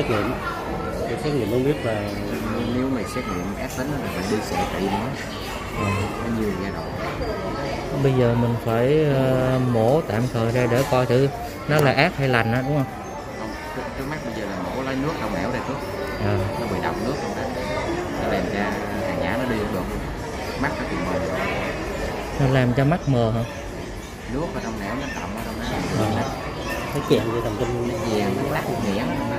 xét nghiệm. Để xét nghiệm không biết là nếu mày xét nghiệm ác tính là phải đi xạ trị nữa Ờ. nó nhiều giai đoạn. Bây giờ mình phải ờ, mổ tạm thời ra để coi thử nó là ác hay lành á đúng không? Không trước, trước mắt bây giờ là mổ lấy nước trong nẻo đây trước. Ờ. nó bị đọng nước trong đó. Nó làm ra hàng nhã nó đi không được. Mắt nó bị mờ. Nó làm cho mắt mờ hả? Nước ở trong nẻo nó động ở. Cái chèn về thần kinh nó vàng nó trong đó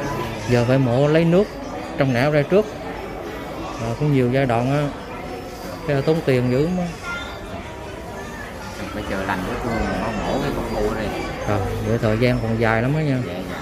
giờ phải mổ lấy nước trong não ra trước. Ờ, cũng nhiều giai đoạn á cái tốn tiền dữ mà phải chờ lành vết thương mổ cái con mua đây Ờ, vậy thời gian còn dài lắm đó nha. Dạ